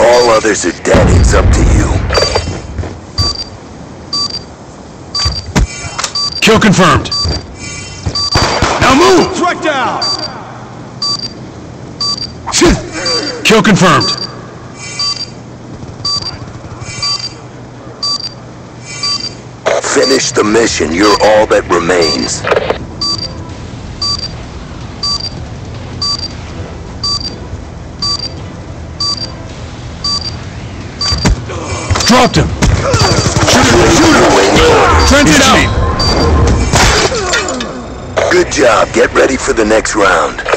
All others are dead. It's up to you. Kill confirmed. Now move! Strike down! Kill confirmed. Finish the mission. You're all that remains. Dropped him. Shoot him! Shoot him! Trench it out! Good job. Get ready for the next round.